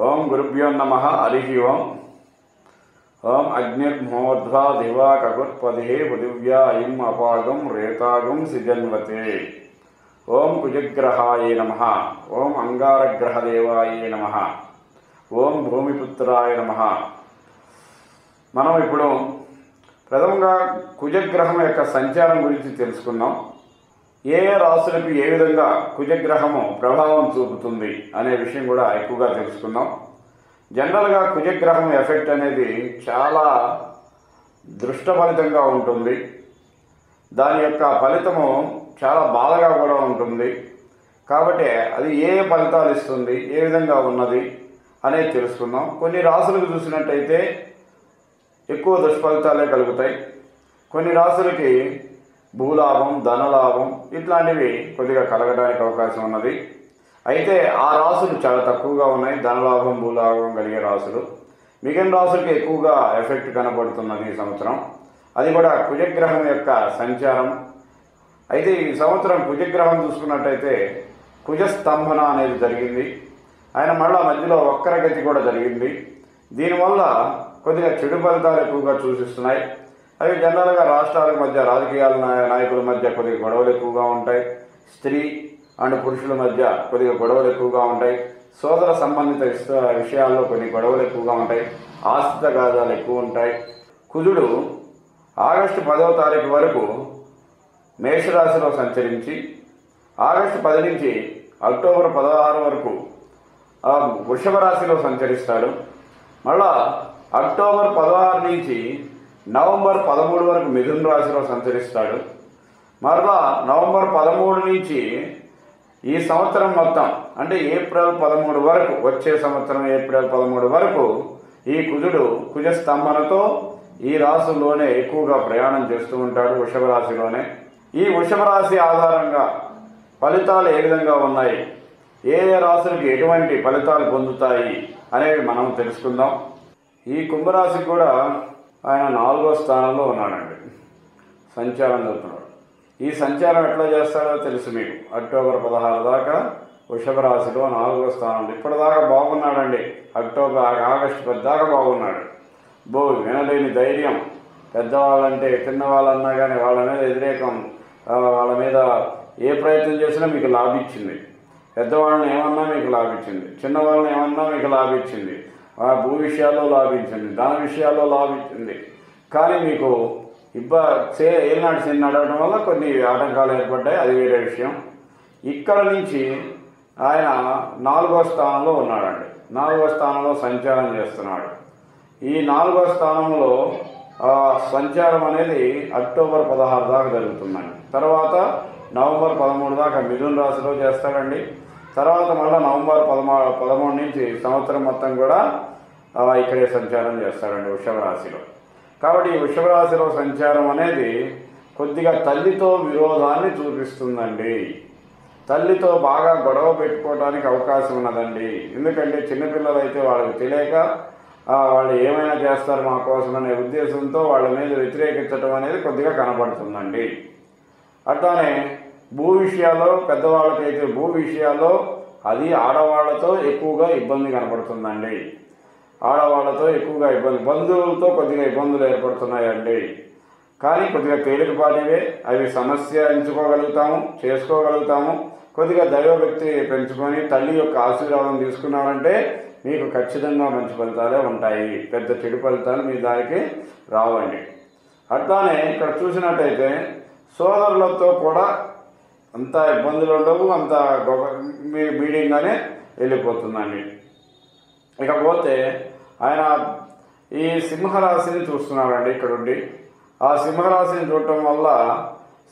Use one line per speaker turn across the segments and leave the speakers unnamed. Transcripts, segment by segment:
ఓం గురుభ్యో నమ హరి ఓం. ఓం అగ్నిర్మోధ్వా దివా కగుర్పదే పృథివ్యా ఇం అపాగం రేతాగం సిజన్వతే. ఓం కుజగ్రహాయ నమ. ఓం అంగారగ్రహదేవాయ నమ. ఓం భూమిపుత్రాయ నమ. మనం ఇప్పుడు ప్రథమంగా కుజగ్రహం యొక్క సంచారం గురించి తెలుసుకుందాం. ఏ ఏ రాశులకు ఏ విధంగా కుజగ్రహము ప్రభావం చూపుతుంది అనే విషయం కూడా ఎక్కువగా తెలుసుకుందాం. జనరల్గా కుజగ్రహం ఎఫెక్ట్ అనేది చాలా దృష్ట ఫలితంగా ఉంటుంది. దాని యొక్క ఫలితము చాలా బాధగా కూడా ఉంటుంది. కాబట్టి అది ఏ ఏ ఫలితాలు ఇస్తుంది ఏ విధంగా ఉన్నది అనేది తెలుసుకుందాం. కొన్ని రాసులకు చూసినట్టయితే ఎక్కువ దుష్ఫలితాలే కలుగుతాయి. కొన్ని రాసులకి భూలాభం ధనలాభం ఇట్లాంటివి కొద్దిగా కలగడానికి అవకాశం ఉన్నది. అయితే ఆ రాసులు చాలా తక్కువగా ఉన్నాయి. ధనలాభం భూలాభం కలిగే రాసులు. మిగిలిన రాసులకి ఎక్కువగా ఎఫెక్ట్ కనబడుతున్నది ఈ సంవత్సరం. అది కూడా కుజగ్రహం యొక్క సంచారం. అయితే ఈ సంవత్సరం కుజగ్రహం చూసుకున్నట్టయితే కుజస్తంభన అనేది జరిగింది. ఆయన మళ్ళా మధ్యలో వక్రగతి కూడా జరిగింది. దీనివల్ల కొద్దిగా చెడు ఫలితాలు ఎక్కువగా సూచిస్తున్నాయి. అవి జనరల్గా రాష్ట్రాల మధ్య రాజకీయాల నాయకుల మధ్య కొద్దిగా గొడవలు ఎక్కువగా ఉంటాయి. స్త్రీ అండ్ పురుషుల మధ్య కొద్దిగా గొడవలు ఎక్కువగా ఉంటాయి. సోదర సంబంధిత విషయాల్లో కొన్ని గొడవలు ఎక్కువగా ఉంటాయి. ఆస్తిత గాజాలు ఎక్కువ ఉంటాయి. కుజుడు ఆగస్టు పదవ తారీఖు వరకు మేషరాశిలో సంచరించి ఆగస్టు పది నుంచి అక్టోబర్ పదహారు వరకు వృషభ రాశిలో సంచరిస్తాడు. మళ్ళా అక్టోబర్ పదహారు నుంచి నవంబర్ పదమూడు వరకు మిథున రాశిలో సంచరిస్తాడు. మరలా నవంబర్ పదమూడు నుంచి ఈ సంవత్సరం మొత్తం అంటే ఏప్రిల్ పదమూడు వరకు వచ్చే సంవత్సరం ఏప్రిల్ పదమూడు వరకు ఈ కుజుడు కుజస్తంభనతో ఈ రాశిలోనే ఎక్కువగా ప్రయాణం చేస్తూ ఉంటాడు వృషభ రాశిలోనే. ఈ వృషభ రాశి ఆధారంగా ఫలితాలు ఏ విధంగా ఉన్నాయి? ఏ ఏ రాశులకి ఎటువంటి ఫలితాలు పొందుతాయి? అనేవి మనం తెలుసుకుందాం. ఈ కుంభరాశికి కూడా ఆయన నాలుగో స్థానంలో ఉన్నాడండి. సంచారం జరుగుతున్నాడు ఈ సంచారం ఎట్లా చేస్తాడో తెలుసు మీకు. అక్టోబర్ పదహారు దాకా వృషభ రాశిలో నాలుగో స్థానంలో ఇప్పటిదాకా బాగున్నాడండి. అక్టోబర్ ఆగస్టు పది దాకా బాగున్నాడు. బో వినలేని ధైర్యం. పెద్దవాళ్ళంటే చిన్నవాళ్ళన్నా కానీ వాళ్ళ మీద వ్యతిరేకం వాళ్ళ మీద ఏ ప్రయత్నం చేసినా మీకు లాభించింది పెద్దవాళ్ళని ఏమన్నా మీకు లాభించింది చిన్నవాళ్ళని ఏమన్నా మీకు లాభించింది ఆ భూ విషయాల్లో లాభించింది ధన విషయాల్లో లాభించింది కానీ మీకు ఇబ్బ చే ఏనాడు చిన్న నడవడం వల్ల కొన్ని ఆటంకాలు ఏర్పడ్డాయి అది వేరే విషయం. ఇక్కడ నుంచి ఆయన నాలుగో స్థానంలో ఉన్నాడండి. నాలుగో స్థానంలో సంచారం చేస్తున్నాడు. ఈ నాలుగో స్థానంలో సంచారం అనేది అక్టోబర్ పదహారు దాకా జరుగుతుందండి. తర్వాత నవంబర్ పదమూడు దాకా మిథున్ రాశిలో చేస్తాడండి. తర్వాత మళ్ళీ నవంబర్ పదమూడు పదమూడు నుంచి సంవత్సరం మొత్తం కూడా ఇక్కడే సంచారం చేస్తాడండి వృషభరాశిలో కాబట్టి ఈ వృషభరాశిలో సంచారం అనేది కొద్దిగా తల్లితో విరోధాన్ని చూపిస్తుందండి. తల్లితో బాగా గొడవ పెట్టుకోవడానికి అవకాశం ఉన్నదండి. ఎందుకంటే చిన్నపిల్లలు అయితే వాళ్ళకి తెలియక వాళ్ళు ఏమైనా చేస్తారు మా కోసం అనే ఉద్దేశంతో వాళ్ళ మీద వ్యతిరేకించడం అనేది కొద్దిగా కనబడుతుందండి. అట్లానే భూ విషయాల్లో పెద్దవాళ్ళకైతే భూ విషయాల్లో అది ఆడవాళ్ళతో ఎక్కువగా ఇబ్బంది కనపడుతుందండి. ఆడవాళ్ళతో ఎక్కువగా ఇబ్బంది బంధువులతో కొద్దిగా ఇబ్బందులు ఏర్పడుతున్నాయండి. కానీ కొద్దిగా తేలికపాటివే అవి సమస్య ఎంచుకోగలుగుతాము చేసుకోగలుగుతాము. కొద్దిగా దైవభక్తి పెంచుకొని తల్లి యొక్క ఆశీర్వాదం తీసుకున్నారంటే మీకు ఖచ్చితంగా మంచి ఫలితాలే ఉంటాయి. పెద్ద చెడు ఫలితాలు మీ దానికి రావండి. అట్లానే ఇక్కడ చూసినట్టయితే సోదరులతో కూడా అంత ఇబ్బందులు ఉండవు అంత గొప్ప మీ మీడియంగానే వెళ్ళిపోతుందండి. ఇకపోతే ఆయన ఈ సింహరాశిని చూస్తున్నాడండి ఇక్కడుండి. ఆ సింహరాశిని చూడటం వల్ల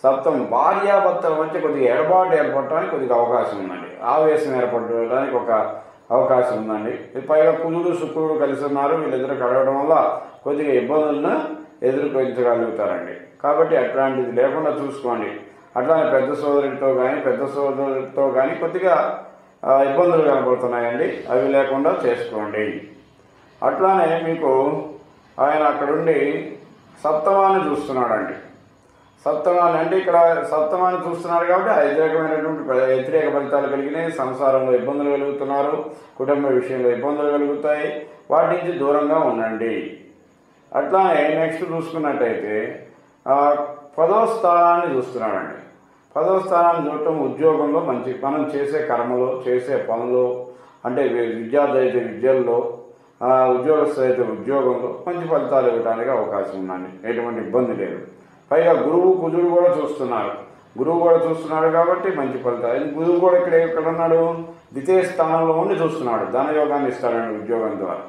సప్తం భార్యాభర్తల మధ్య కొద్దిగా ఎడబాటు ఏర్పడటానికి కొద్దిగా అవకాశం ఉందండి. ఆవేశం ఏర్పడడానికి ఒక అవకాశం ఉందండి. పైగా కుజుడు శుక్రుడు కలిసి ఉన్నారు. వీళ్ళిద్దరు కలవడం వల్ల కొద్దిగా ఇబ్బందులను ఎదుర్కొంచగలుగుతారండి కాబట్టి అట్లాంటిది లేకుండా చూసుకోండి. అట్లానే పెద్ద సోదరుడితో కానీ పెద్ద సోదరుడితో కానీ కొద్దిగా ఇబ్బందులు కనబడుతున్నాయండి. అవి లేకుండా చేసుకోండి. అట్లానే మీకు ఆయన అక్కడుండి సప్తమాన్ని చూస్తున్నాడండి. సప్తమాన్ని అంటే ఇక్కడ సప్తమాన్ని చూస్తున్నారు కాబట్టి వ్యతిరేకమైనటువంటి వ్యతిరేక ఫలితాలు కలిగినాయి. సంసారంలో ఇబ్బందులు కలుగుతున్నారు. కుటుంబ విషయంలో ఇబ్బందులు కలుగుతాయి. వాటి నుంచి దూరంగా ఉండండి. అట్లానే నెక్స్ట్ చూసుకున్నట్టయితే పదవ పదో స్థానాన్ని చూస్తున్నాడండి. పదో స్థానాన్ని చూడటం ఉద్యోగంలో మంచి మనం చేసే కర్మలో చేసే పనులు అంటే విద్యార్థి అయితే విద్యల్లో ఆ, ఉద్యోగస్తు అయితే ఉద్యోగంలో మంచి ఫలితాలు ఇవ్వడానికి అవకాశం ఉందండి. ఎటువంటి ఇబ్బంది లేదు. పైగా గురువు కుజుడు కూడా చూస్తున్నారు. గురువు కూడా చూస్తున్నాడు కాబట్టి మంచి ఫలితాలు. గురువు కూడా ఇక్కడ ఎక్కడ ఉన్నాడు? ద్వితీయ స్థానంలో ఉండి చూస్తున్నాడు. ధనయోగాన్ని ఇస్తాడండి ఉద్యోగం ద్వారా.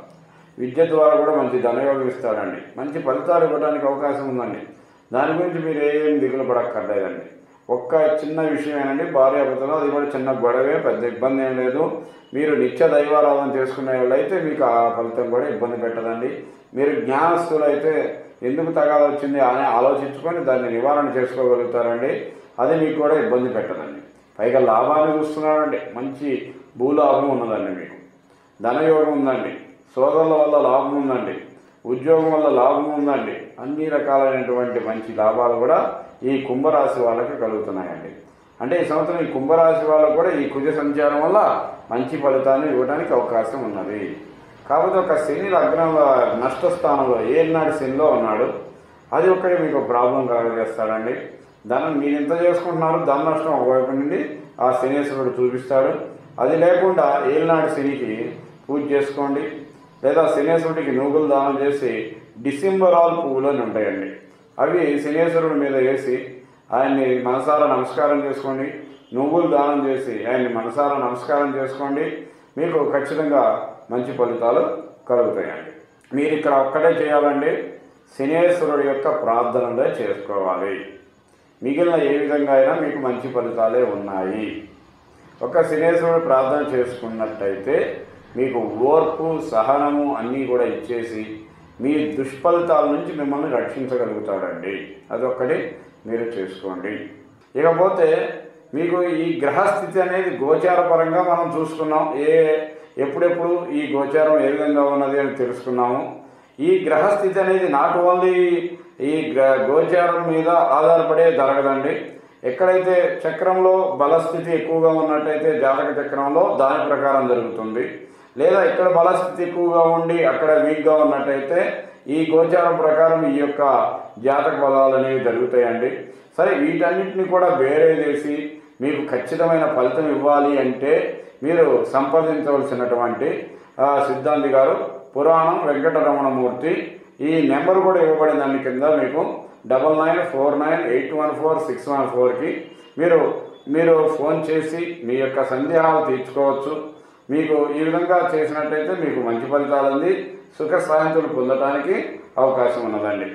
విద్య ద్వారా కూడా మంచి ధనయోగం ఇస్తాడండి. మంచి ఫలితాలు ఇవ్వడానికి అవకాశం ఉందండి. దాని గురించి మీరు ఏం దిగులు పడక్కర్లేదండి. ఒక్క చిన్న విషయమేనండి భార్యాభర్తలు అది కూడా చిన్న గొడవే పెద్ద ఇబ్బంది ఏం లేదు. మీరు నిత్య దైవారాధన చేసుకునే వాళ్ళైతే మీకు ఆ ఫలితం కూడా ఇబ్బంది పెట్టదండి. మీరు జ్ఞానస్తులు అయితే ఎందుకు తగాద వచ్చింది అని ఆలోచించుకొని దాన్ని నివారణ చేసుకోగలుగుతారండి. అది మీకు కూడా ఇబ్బంది పెట్టదండి. పైగా లాభాన్ని చూస్తున్నారండి. మంచి భూలాభం ఉన్నదండి మీకు. ధనయోగం ఉందండి. సోదరుల వల్ల లాభం ఉందండి. ఉద్యోగం వల్ల లాభం ఉందండి. అన్ని రకాలైనటువంటి మంచి లాభాలు కూడా ఈ కుంభరాశి వాళ్ళకి కలుగుతున్నాయండి. అంటే ఈ సంవత్సరం ఈ కుంభరాశి వాళ్ళకు కూడా ఈ కుజ సంచారం వల్ల మంచి ఫలితాన్ని ఇవ్వడానికి అవకాశం ఉన్నది. కాకపోతే ఒక శని లగ్నంలో నష్ట స్థానంలో ఏనాడు శనిలో ఉన్నాడు. అది ఒక్కడే మీకు ప్రాబ్లం కలగజేస్తాడండి. ధనం మీరు ఎంత చేసుకుంటున్నారు ధన నష్టం ఒకవైపు నుండి ఆ శనేశ్వరుడు చూపిస్తాడు. అది లేకుండా ఏలినాడు శనికి పూజ చేసుకోండి. లేదా శనేశ్వరుడికి నూగులు దానం చేసి డిసెంబరాల్ పువ్వులు అని ఉంటాయండి. అవి శనేశ్వరుడి మీద వేసి ఆయన్ని మనసారా నమస్కారం చేసుకోండి. నువ్వులు దానం చేసి ఆయన్ని మనసారా నమస్కారం చేసుకోండి. మీకు ఖచ్చితంగా మంచి ఫలితాలు కలుగుతాయండి. మీరు ఇక్కడ ఒక్కటే చేయాలండి. శనేశ్వరుడు యొక్క ప్రార్థనలే చేసుకోవాలి. మిగిలిన ఏ విధంగా అయినా మీకు మంచి ఫలితాలే ఉన్నాయి. ఒక శనేశ్వరుడు ప్రార్థన చేసుకున్నట్టయితే మీకు ఓర్పు సహనము అన్నీ కూడా ఇచ్చేసి మీ దుష్ఫలితాల నుంచి మిమ్మల్ని రక్షించగలుగుతాడండి. అదొక్కటి మీరు చేసుకోండి. ఇకపోతే మీకు ఈ గ్రహస్థితి అనేది గోచార పరంగా మనం చూసుకున్నాం. ఏ ఎప్పుడెప్పుడు ఈ గోచారం ఏ విధంగా ఉన్నది అని తెలుసుకున్నాము. ఈ గ్రహస్థితి అనేది నాట్ ఓన్లీ ఈ గ్ర గోచారం మీద ఆధారపడే జరగదండి. ఎక్కడైతే చక్రంలో బలస్థితి ఎక్కువగా ఉన్నట్టయితే జాతక చక్రంలో దాని ప్రకారం జరుగుతుంది. లేదా ఇక్కడ బలస్థితి ఎక్కువగా ఉండి అక్కడ వీక్గా ఉన్నట్టయితే ఈ గోచారం ప్రకారం ఈ యొక్క జాతక బలాలు అనేవి జరుగుతాయండి. సరే వీటన్నిటిని కూడా వేరే చేసి మీకు ఖచ్చితమైన ఫలితం ఇవ్వాలి అంటే మీరు సంప్రదించవలసినటువంటి సిద్ధాంతి గారు పురాణం వెంకటరమణమూర్తి ఈ నెంబర్ కూడా ఇవ్వబడిన దాని కింద మీకు double nine four nine eight one four six one ఫోర్కి మీరు మీరు ఫోన్ చేసి మీ యొక్క సందేహాలు తీర్చుకోవచ్చు. మీకు ఈ విధంగా చేసినట్టయితే మీకు మంచి ఫలితాలు అంది. సుఖ సాయంతులు పొందడానికి అవకాశం ఉన్నదండి.